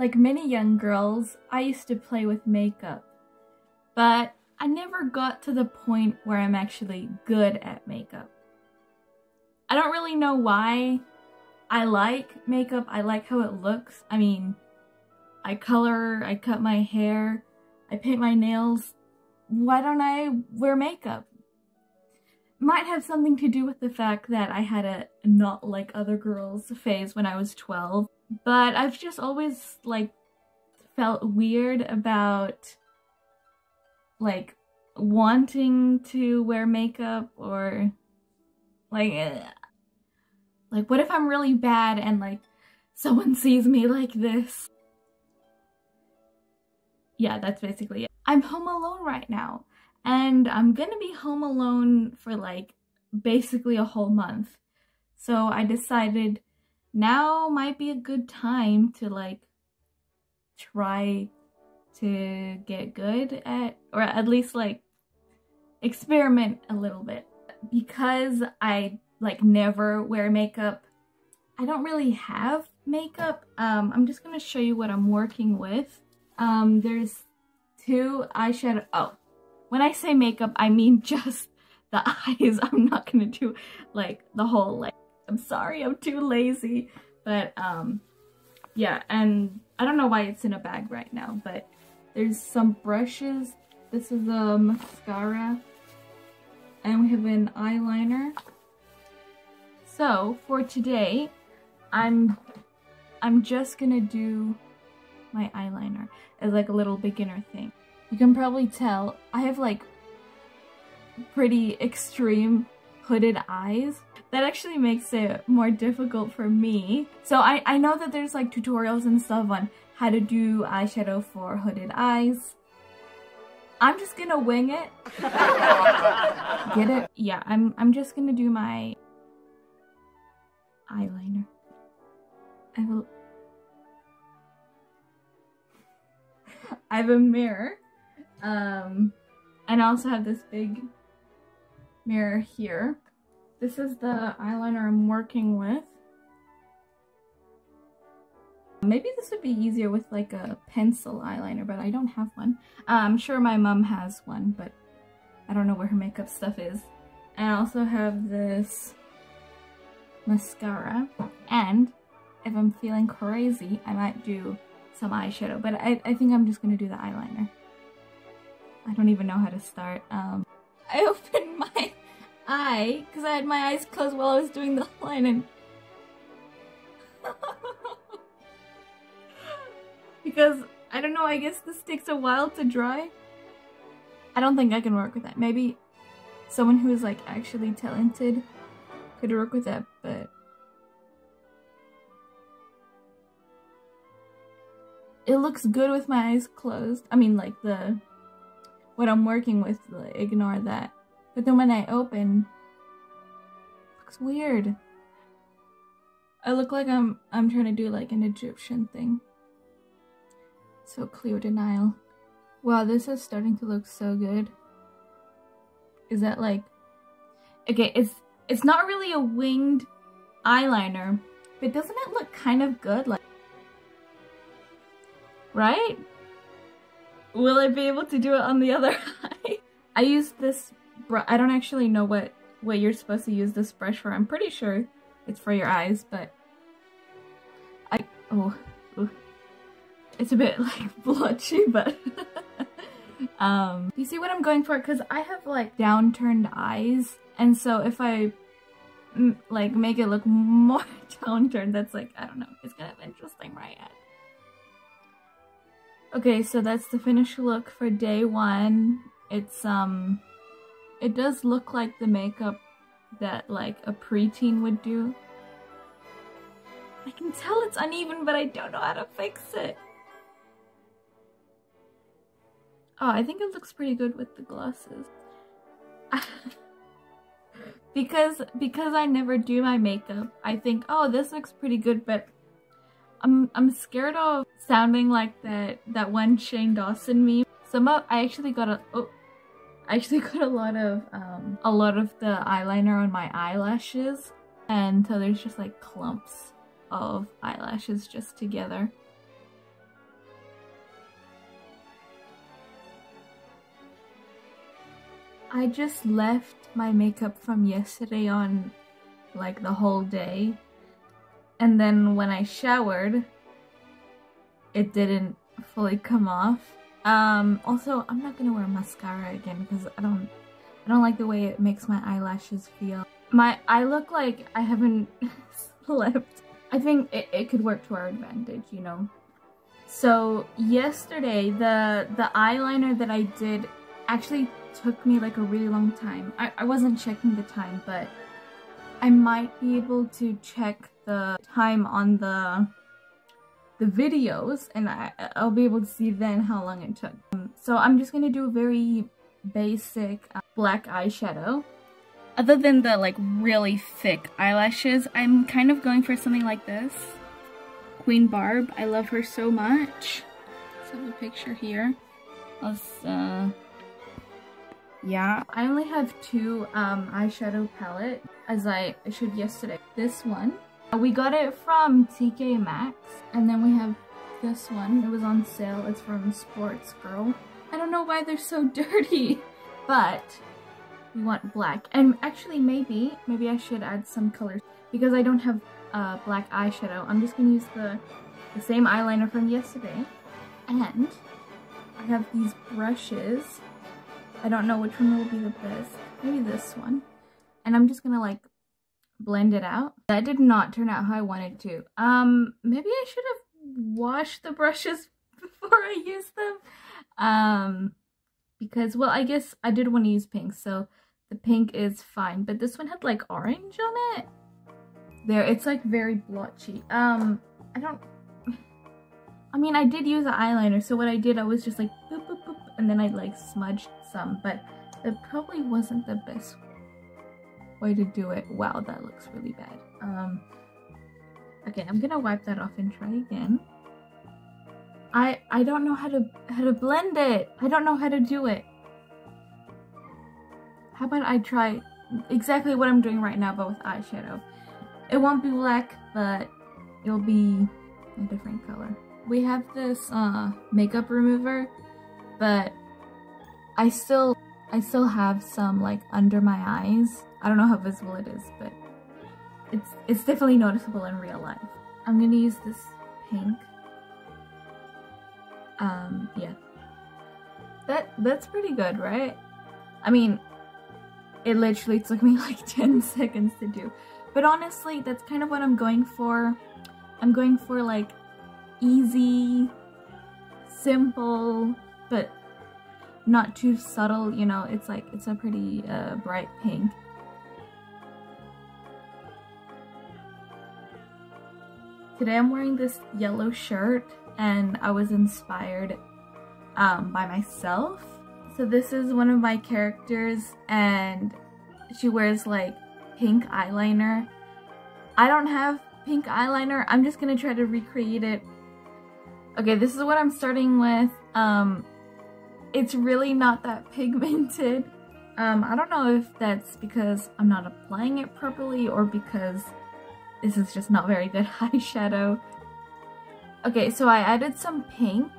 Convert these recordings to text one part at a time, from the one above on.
Like many young girls, I used to play with makeup, but I never got to the point where I'm actually good at makeup. I don't really know why I like makeup. I like how it looks. I mean, I color, I cut my hair, I paint my nails. Why don't I wear makeup? Might have something to do with the fact that I had a not like other girls phase when I was 12. But I've just always like felt weird about like wanting to wear makeup or like uh, like what if I'm really bad and like someone sees me like this yeah, that's basically it. I'm home alone right now and I'm gonna be home alone for like basically a whole month. So I decided now might be a good time to like try to get good at or at least like experiment a little bit because I like never wear makeup I don't really have makeup um I'm just gonna show you what I'm working with um, there's two eyeshadow. Oh, when I say makeup, I mean just the eyes. I'm not gonna do like the whole like, I'm sorry, I'm too lazy. But um, yeah, and I don't know why it's in a bag right now, but there's some brushes. This is a mascara. And we have an eyeliner. So for today, I'm I'm just gonna do my eyeliner as like a little beginner thing. You can probably tell I have like pretty extreme hooded eyes. That actually makes it more difficult for me. So I, I know that there's like tutorials and stuff on how to do eyeshadow for hooded eyes. I'm just gonna wing it. Get it? Yeah, I'm I'm just gonna do my eyeliner. I will I have a mirror. Um, and I also have this big mirror here. This is the eyeliner I'm working with. Maybe this would be easier with like a pencil eyeliner, but I don't have one. Uh, I'm sure my mom has one, but I don't know where her makeup stuff is. I also have this mascara. And if I'm feeling crazy, I might do some eyeshadow, but I, I think I'm just gonna do the eyeliner. I don't even know how to start. Um, I opened my eye because I had my eyes closed while I was doing the line and because I don't know, I guess this takes a while to dry. I don't think I can work with that. Maybe someone who is like actually talented could work with that, but it looks good with my eyes closed. I mean, like the, what I'm working with, ignore that. But then when I open, looks weird. I look like I'm, I'm trying to do like an Egyptian thing. So Cleo de Nile. Wow, this is starting to look so good. Is that like, okay, it's, it's not really a winged eyeliner, but doesn't it look kind of good? Like, right? Will I be able to do it on the other eye? I used this, I don't actually know what, what you're supposed to use this brush for. I'm pretty sure it's for your eyes, but I, oh, it's a bit like blotchy, but um, you see what I'm going for? Because I have like downturned eyes, and so if I like make it look more downturned, that's like, I don't know, it's kind of interesting, right? Okay, so that's the finished look for day one. It's, um, it does look like the makeup that, like, a preteen would do. I can tell it's uneven, but I don't know how to fix it. Oh, I think it looks pretty good with the glasses. because, because I never do my makeup, I think, oh, this looks pretty good, but I'm I'm scared of sounding like that that one Shane Dawson meme. Some of, I actually got a oh, I actually got a lot of um a lot of the eyeliner on my eyelashes, and so there's just like clumps of eyelashes just together. I just left my makeup from yesterday on like the whole day and then when I showered, it didn't fully come off. Um, also, I'm not gonna wear mascara again because I don't, I don't like the way it makes my eyelashes feel. My, I look like I haven't slept. I think it, it could work to our advantage, you know? So yesterday, the, the eyeliner that I did actually took me like a really long time. I, I wasn't checking the time, but I might be able to check the time on the the videos and I, I'll be able to see then how long it took. Um, so I'm just gonna do a very basic uh, black eyeshadow. Other than the like really thick eyelashes, I'm kind of going for something like this. Queen Barb, I love her so much. Let's have a picture here. Let's, uh, yeah. I only have two um, eyeshadow palette as I showed yesterday. This one we got it from TK Maxx, and then we have this one. It was on sale. It's from Sportsgirl. I don't know why they're so dirty, but we want black. And actually, maybe, maybe I should add some colors because I don't have uh, black eyeshadow. I'm just gonna use the, the same eyeliner from yesterday. And I have these brushes. I don't know which one will be the best. Maybe this one. And I'm just gonna like blend it out. That did not turn out how I wanted to. Um, maybe I should have washed the brushes before I used them. Um, because, well, I guess I did want to use pink, so the pink is fine. But this one had like orange on it. There, it's like very blotchy. Um, I don't... I mean, I did use an eyeliner, so what I did, I was just like boop, boop, boop, and then I like smudged some, but it probably wasn't the best way to do it. Wow, that looks really bad. Um, okay, I'm gonna wipe that off and try again. I I don't know how to how to blend it. I don't know how to do it. How about I try exactly what I'm doing right now, but with eyeshadow. It won't be black, but it'll be a different color. We have this uh, makeup remover, but I still I still have some like under my eyes I don't know how visible it is, but it's it's definitely noticeable in real life. I'm gonna use this pink. Um, yeah. That that's pretty good, right? I mean, it literally took me like 10 seconds to do. But honestly, that's kind of what I'm going for. I'm going for like easy, simple, but not too subtle, you know, it's like, it's a pretty uh, bright pink. Today I'm wearing this yellow shirt and I was inspired um, by myself. So this is one of my characters and she wears like pink eyeliner. I don't have pink eyeliner. I'm just gonna try to recreate it. Okay, this is what I'm starting with. Um, it's really not that pigmented. Um, I don't know if that's because I'm not applying it properly or because this is just not very good eyeshadow. Okay, so I added some pink,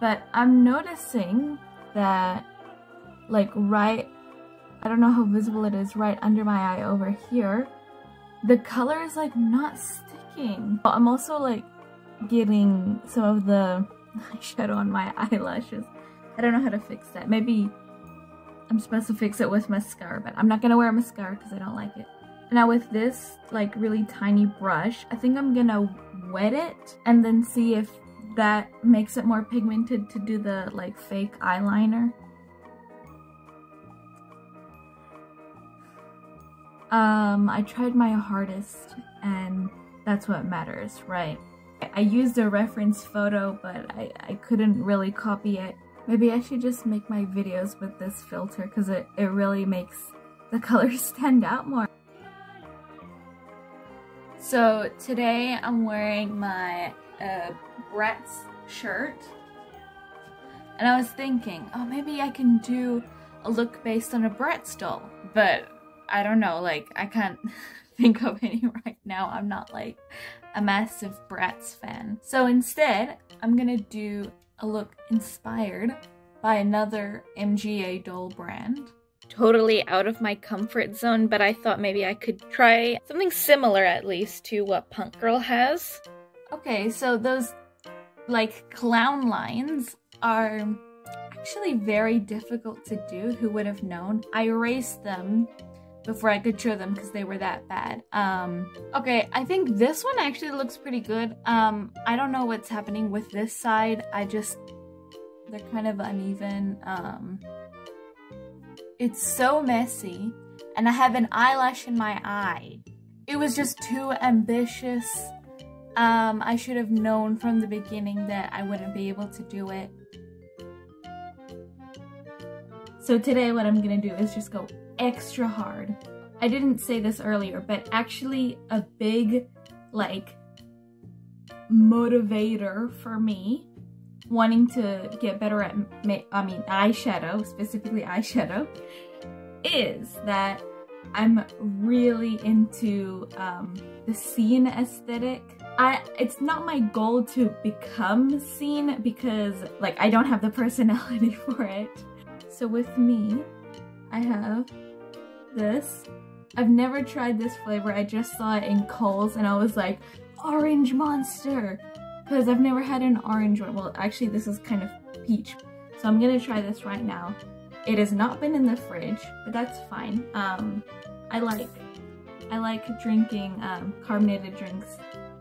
but I'm noticing that like right, I don't know how visible it is, right under my eye over here, the color is like not sticking. But I'm also like getting some of the eyeshadow on my eyelashes. I don't know how to fix that. Maybe I'm supposed to fix it with mascara, but I'm not gonna wear mascara because I don't like it. Now with this like really tiny brush, I think I'm gonna wet it and then see if that makes it more pigmented to do the like fake eyeliner. Um, I tried my hardest and that's what matters, right? I used a reference photo, but I, I couldn't really copy it. Maybe I should just make my videos with this filter because it, it really makes the colors stand out more. So today I'm wearing my uh, Bratz shirt. And I was thinking, oh, maybe I can do a look based on a Bratz doll. But I don't know, like, I can't think of any right now. I'm not like a massive Bratz fan. So instead, I'm gonna do a look inspired by another MGA doll brand. Totally out of my comfort zone, but I thought maybe I could try something similar at least to what Punk Girl has. Okay, so those like clown lines are actually very difficult to do. Who would have known? I erased them before I could show them because they were that bad. Um, okay, I think this one actually looks pretty good. Um, I don't know what's happening with this side. I just, they're kind of uneven. Um, it's so messy and I have an eyelash in my eye. It was just too ambitious. Um, I should have known from the beginning that I wouldn't be able to do it. So today what I'm gonna do is just go extra hard. I didn't say this earlier, but actually a big, like, motivator for me wanting to get better at, I mean, eyeshadow, specifically eyeshadow, is that I'm really into um, the scene aesthetic. I It's not my goal to become scene because, like, I don't have the personality for it. So with me, I have this. I've never tried this flavor. I just saw it in Coles and I was like, orange monster. Because I've never had an orange one. Well, actually this is kind of peach. So I'm gonna try this right now. It has not been in the fridge, but that's fine. Um, I like, I like drinking um, carbonated drinks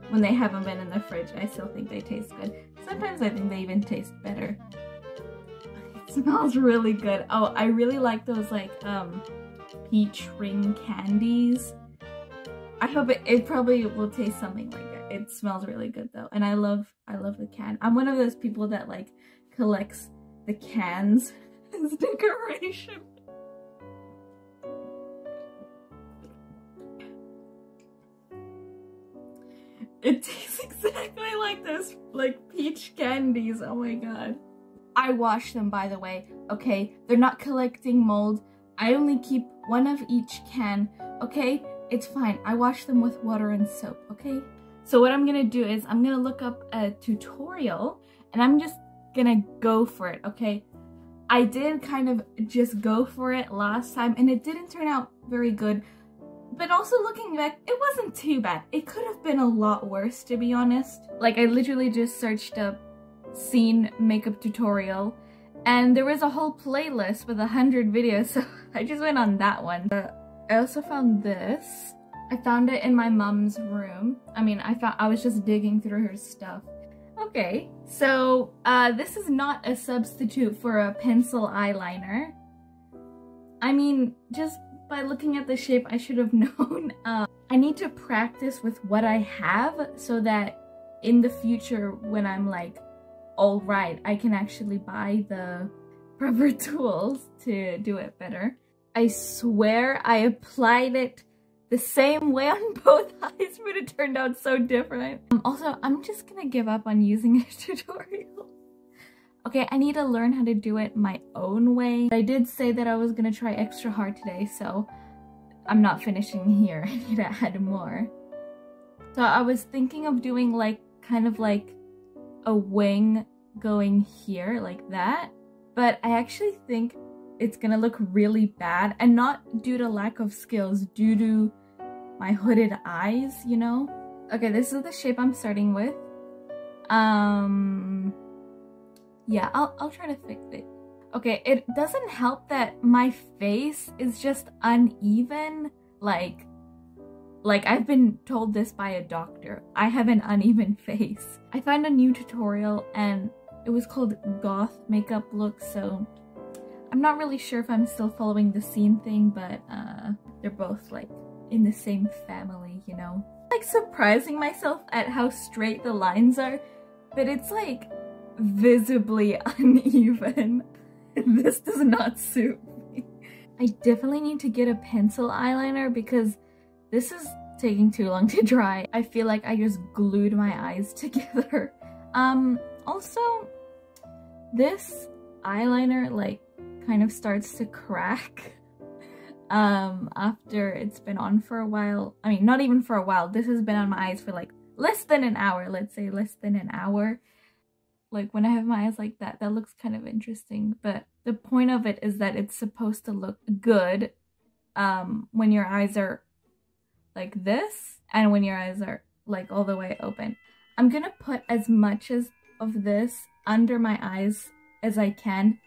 when they haven't been in the fridge. I still think they taste good. Sometimes I think they even taste better It smells really good. Oh, I really like those like um peach ring candies. I hope it, it probably will taste something like that. It smells really good though. And I love I love the can. I'm one of those people that like collects the cans as decoration. It tastes exactly like those like peach candies. Oh my god. I wash them, by the way, okay? They're not collecting mold. I only keep one of each can, okay? It's fine. I wash them with water and soap, okay? So what I'm gonna do is I'm gonna look up a tutorial and I'm just gonna go for it, okay? I did kind of just go for it last time and it didn't turn out very good. But also looking back, it wasn't too bad. It could have been a lot worse, to be honest. Like, I literally just searched up scene makeup tutorial and there was a whole playlist with a hundred videos so I just went on that one. Uh, I also found this. I found it in my mom's room. I mean, I found I was just digging through her stuff. Okay, so uh, this is not a substitute for a pencil eyeliner. I mean, just by looking at the shape, I should have known. Uh, I need to practice with what I have so that in the future when I'm like all right, I can actually buy the proper tools to do it better. I swear I applied it the same way on both eyes, but it turned out so different. Um, also, I'm just gonna give up on using a tutorial. Okay, I need to learn how to do it my own way. I did say that I was gonna try extra hard today, so I'm not finishing here. I need to add more. So I was thinking of doing like, kind of like a wing going here like that, but I actually think it's gonna look really bad and not due to lack of skills, due to my hooded eyes, you know? Okay, this is the shape I'm starting with. Um, yeah, I'll, I'll try to fix it. Okay, it doesn't help that my face is just uneven, like, like, I've been told this by a doctor. I have an uneven face. I found a new tutorial and it was called Goth Makeup Look, so I'm not really sure if I'm still following the scene thing, but uh, they're both like in the same family, you know? Like surprising myself at how straight the lines are, but it's like visibly uneven. this does not suit me. I definitely need to get a pencil eyeliner because this is taking too long to dry. I feel like I just glued my eyes together. Um, also, this eyeliner like kind of starts to crack um, after it's been on for a while. I mean, not even for a while. This has been on my eyes for like less than an hour, let's say less than an hour. like when I have my eyes like that, that looks kind of interesting. But the point of it is that it's supposed to look good um, when your eyes are like this and when your eyes are like all the way open. I'm gonna put as much as of this under my eyes as I can.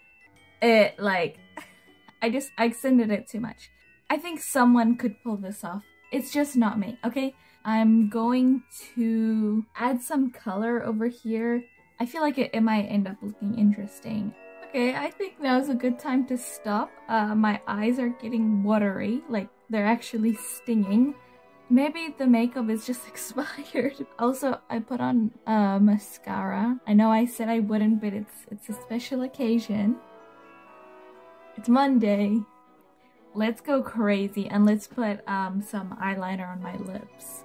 It like, I just I extended it too much. I think someone could pull this off. It's just not me, okay? I'm going to add some color over here. I feel like it, it might end up looking interesting. Okay, I think now's a good time to stop. Uh, my eyes are getting watery, like they're actually stinging. Maybe the makeup is just expired. Also, I put on uh, mascara. I know I said I wouldn't, but it's it's a special occasion. It's Monday. Let's go crazy and let's put um, some eyeliner on my lips.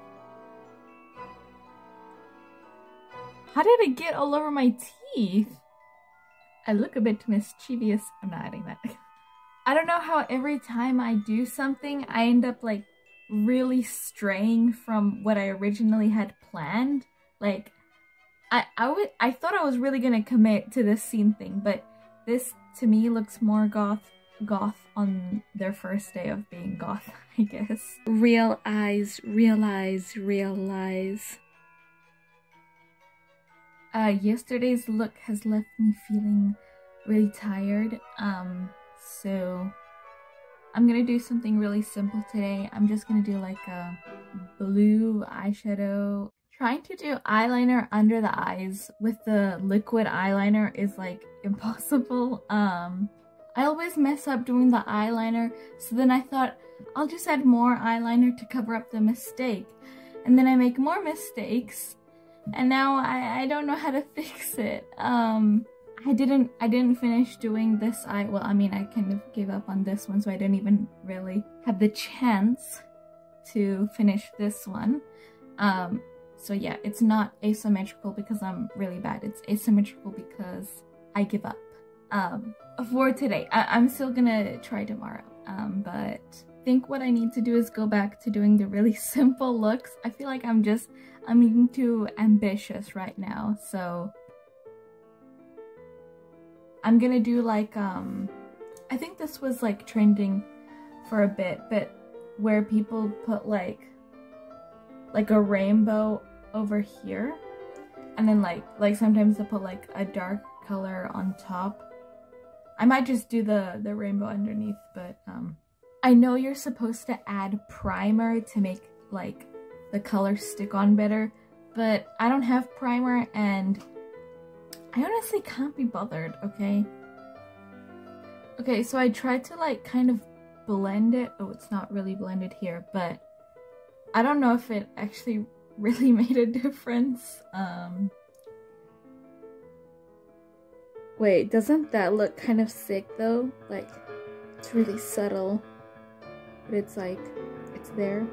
How did it get all over my teeth? I look a bit mischievous. I'm not adding that. I don't know how every time I do something, I end up like really straying from what I originally had planned. Like, I I would I thought I was really gonna commit to this scene thing, but this to me looks more goth goth on their first day of being goth, I guess. Real eyes, realize, realize. Uh, yesterday's look has left me feeling really tired. Um, so I'm gonna do something really simple today. I'm just gonna do like a blue eyeshadow. Trying to do eyeliner under the eyes with the liquid eyeliner is like impossible. Um, I always mess up doing the eyeliner, so then I thought I'll just add more eyeliner to cover up the mistake. And then I make more mistakes, and now I, I don't know how to fix it. Um, I didn't I didn't finish doing this I Well, I mean, I kind of gave up on this one, so I didn't even really have the chance to finish this one. Um, so yeah, it's not asymmetrical because I'm really bad. It's asymmetrical because I give up. Um, for today, I am still gonna try tomorrow. Um, but I think what I need to do is go back to doing the really simple looks. I feel like I'm just I'm being too ambitious right now, so I'm gonna do like, um, I think this was like trending for a bit, but where people put like, like a rainbow over here. And then like, like sometimes they put like a dark color on top. I might just do the, the rainbow underneath, but, um, I know you're supposed to add primer to make like the color stick on better, but I don't have primer and I honestly can't be bothered, okay? Okay, so I tried to like kind of blend it. Oh, it's not really blended here, but I don't know if it actually really made a difference. Um, Wait, doesn't that look kind of sick though? Like, it's really subtle, but it's like, it's there.